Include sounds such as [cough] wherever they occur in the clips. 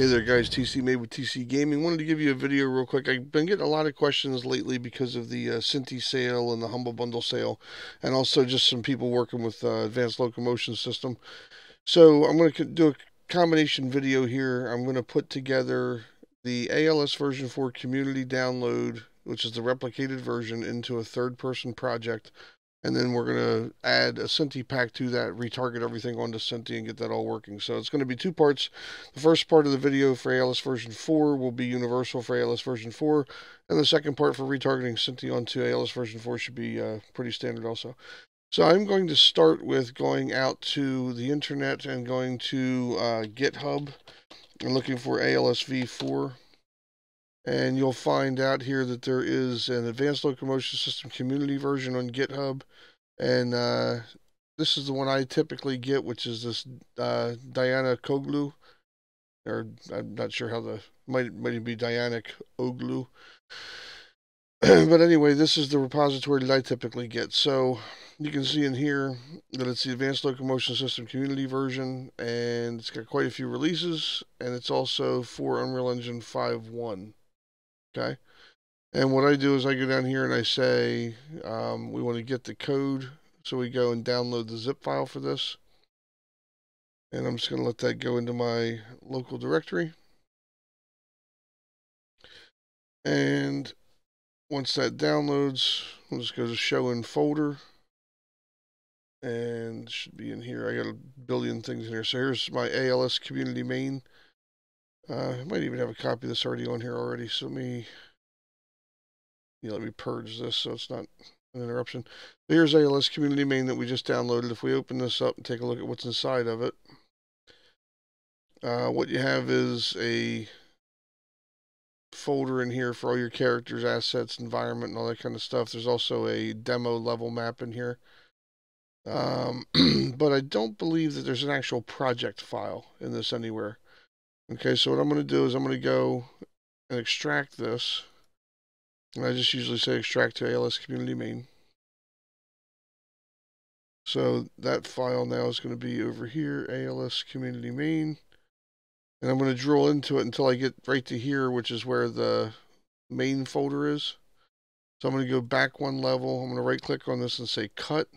Hey there guys, TC Mabe with TC Gaming. Wanted to give you a video real quick. I've been getting a lot of questions lately because of the uh, Synty sale and the Humble Bundle sale, and also just some people working with uh, Advanced Locomotion System. So I'm going to do a combination video here. I'm going to put together the ALS version 4 community download, which is the replicated version, into a third person project and then we're going to add a Synty pack to that, retarget everything onto Synty and get that all working. So it's going to be two parts. The first part of the video for ALS version 4 will be universal for ALS version 4, and the second part for retargeting Synty onto ALS version 4 should be uh, pretty standard also. So I'm going to start with going out to the internet and going to uh, GitHub and looking for ALSv4 and you'll find out here that there is an Advanced Locomotion System community version on GitHub. And uh, this is the one I typically get, which is this uh, Diana Koglu. Or I'm not sure how the, might, might be Dianic Oglu. [clears throat] but anyway, this is the repository that I typically get. So you can see in here that it's the Advanced Locomotion System community version, and it's got quite a few releases, and it's also for Unreal Engine 5.1. Okay. And what I do is I go down here and I say, um, we want to get the code. So we go and download the zip file for this. And I'm just going to let that go into my local directory. And once that downloads, we'll just go to show in folder. And should be in here. I got a billion things in here. So here's my ALS community main. Uh, I might even have a copy of this already on here already. So let me, let me purge this so it's not an interruption. Here's ALS community main that we just downloaded. If we open this up and take a look at what's inside of it, uh, what you have is a folder in here for all your characters, assets, environment, and all that kind of stuff. There's also a demo level map in here. Um, [clears throat] but I don't believe that there's an actual project file in this anywhere. Okay, so what I'm going to do is I'm going to go and extract this. And I just usually say extract to ALS community main. So that file now is going to be over here, ALS community main. And I'm going to drill into it until I get right to here, which is where the main folder is. So I'm going to go back one level. I'm going to right click on this and say cut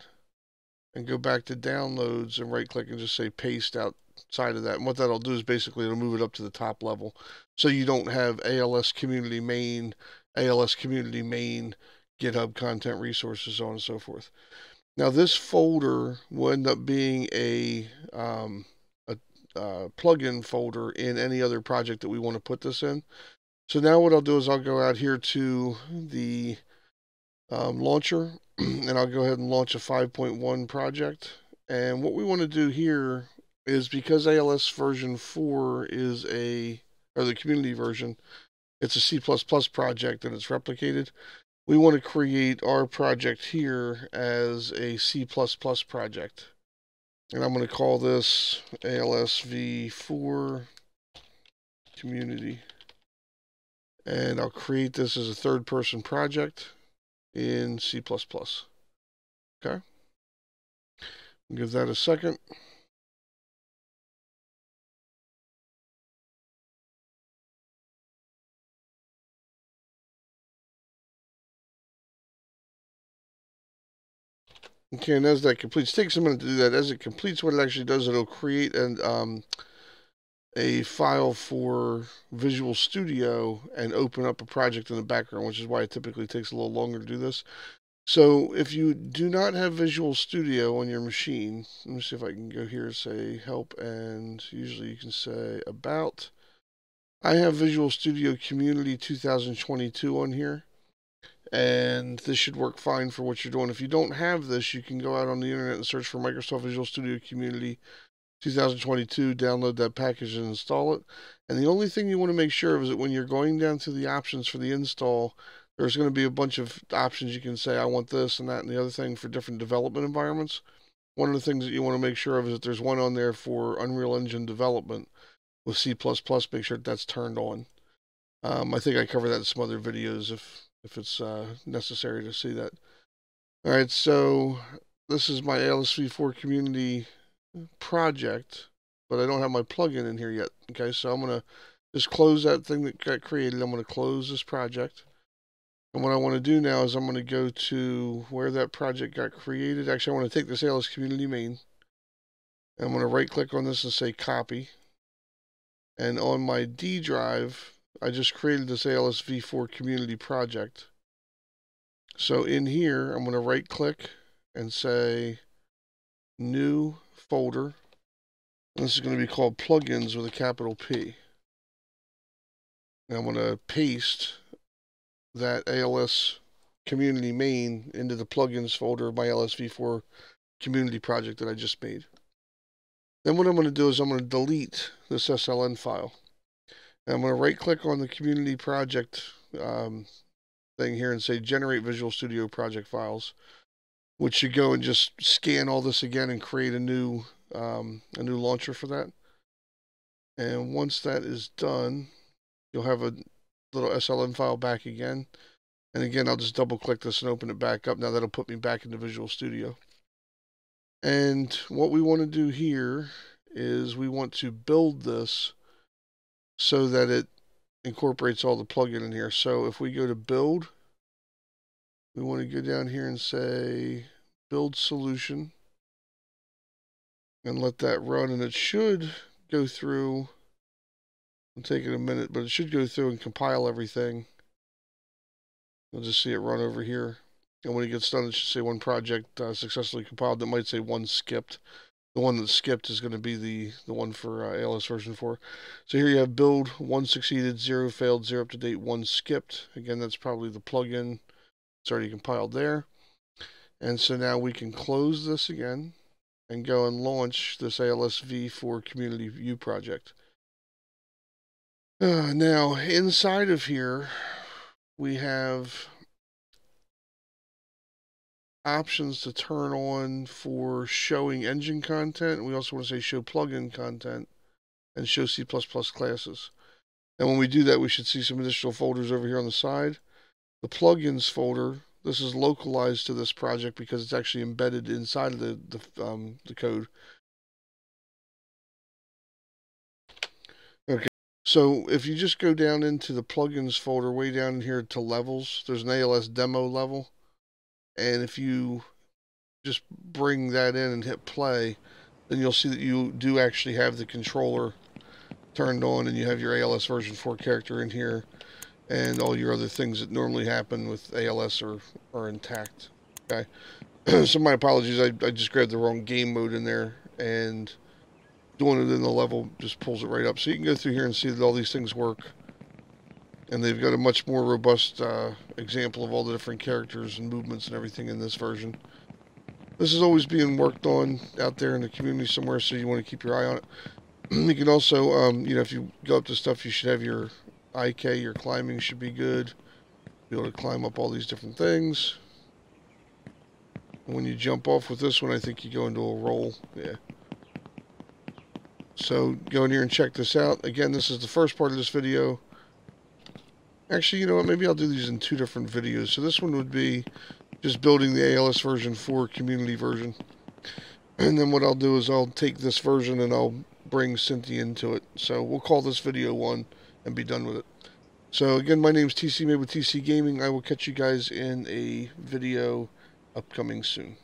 and go back to downloads and right click and just say paste outside of that. And what that'll do is basically it'll move it up to the top level. So you don't have ALS community main, ALS community main, GitHub content resources, so on and so forth. Now this folder will end up being a, um, a uh, plugin folder in any other project that we want to put this in. So now what I'll do is I'll go out here to the um, launcher [clears throat] and I'll go ahead and launch a 5.1 project. And what we want to do here is because ALS version 4 is a, or the community version, it's a C++ project and it's replicated. We want to create our project here as a C++ project. And I'm going to call this ALSv4 community. And I'll create this as a third person project in C++. Okay. Give that a second. Okay, and as that completes, takes a minute to do that. As it completes, what it actually does, it'll create an, um, a file for Visual Studio and open up a project in the background, which is why it typically takes a little longer to do this. So if you do not have Visual Studio on your machine, let me see if I can go here and say help, and usually you can say about. I have Visual Studio Community 2022 on here and this should work fine for what you're doing. If you don't have this, you can go out on the internet and search for Microsoft Visual Studio Community 2022, download that package and install it. And the only thing you want to make sure of is that when you're going down to the options for the install, there's going to be a bunch of options you can say, I want this and that and the other thing for different development environments. One of the things that you want to make sure of is that there's one on there for Unreal Engine development with C++, make sure that that's turned on. Um, I think I covered that in some other videos if if it's uh, necessary to see that. All right, so this is my ALSv4 community project, but I don't have my plugin in here yet. Okay, so I'm gonna just close that thing that got created. I'm going to close this project. And what I want to do now is I'm going to go to where that project got created. Actually, I want to take this ALS community main. I'm going to right click on this and say copy. And on my D drive, I just created this ALS v4 community project. So in here, I'm going to right click and say new folder. This is going to be called plugins with a capital P. And I'm going to paste that ALS community main into the plugins folder of my LSV4 community project that I just made. Then what I'm going to do is I'm going to delete this SLN file. And I'm going to right click on the community project um, thing here and say generate Visual Studio project files, which you go and just scan all this again and create a new um, a new launcher for that. And once that is done, you'll have a little SLN file back again. And again, I'll just double click this and open it back up. Now that'll put me back into Visual Studio. And what we want to do here is we want to build this so that it incorporates all the plugin in here. So if we go to build, we want to go down here and say build solution and let that run and it should go through it'll take it a minute but it should go through and compile everything. You'll just see it run over here and when it gets done it should say one project uh, successfully compiled. That might say one skipped. The one that skipped is going to be the the one for uh, ALS version 4 so here you have build one succeeded zero failed zero up to date one skipped. Again that's probably the plugin it's already compiled there and so now we can close this again and go and launch this ALSV4 Community View project. Uh, now, inside of here, we have options to turn on for showing engine content. We also want to say show plugin content and show C++ classes. And when we do that, we should see some additional folders over here on the side. The plugins folder this is localized to this project because it's actually embedded inside of the, the, um, the code. Okay, so if you just go down into the plugins folder way down here to levels, there's an ALS demo level. And if you just bring that in and hit play, then you'll see that you do actually have the controller turned on and you have your ALS version 4 character in here and all your other things that normally happen with ALS are, are intact. Okay, [clears throat] so my apologies, I, I just grabbed the wrong game mode in there, and doing it in the level just pulls it right up. So you can go through here and see that all these things work. And they've got a much more robust uh, example of all the different characters and movements and everything in this version. This is always being worked on out there in the community somewhere, so you want to keep your eye on it. [clears throat] you can also, um, you know, if you go up to stuff, you should have your IK, your climbing should be good. Be able to climb up all these different things. when you jump off with this one, I think you go into a roll. Yeah. So go in here and check this out. Again, this is the first part of this video. Actually, you know what? Maybe I'll do these in two different videos. So this one would be just building the ALS version 4 community version. And then what I'll do is I'll take this version and I'll bring Cynthia into it. So we'll call this video one and be done with it. So again, my name is TC Mabe with TC Gaming. I will catch you guys in a video upcoming soon.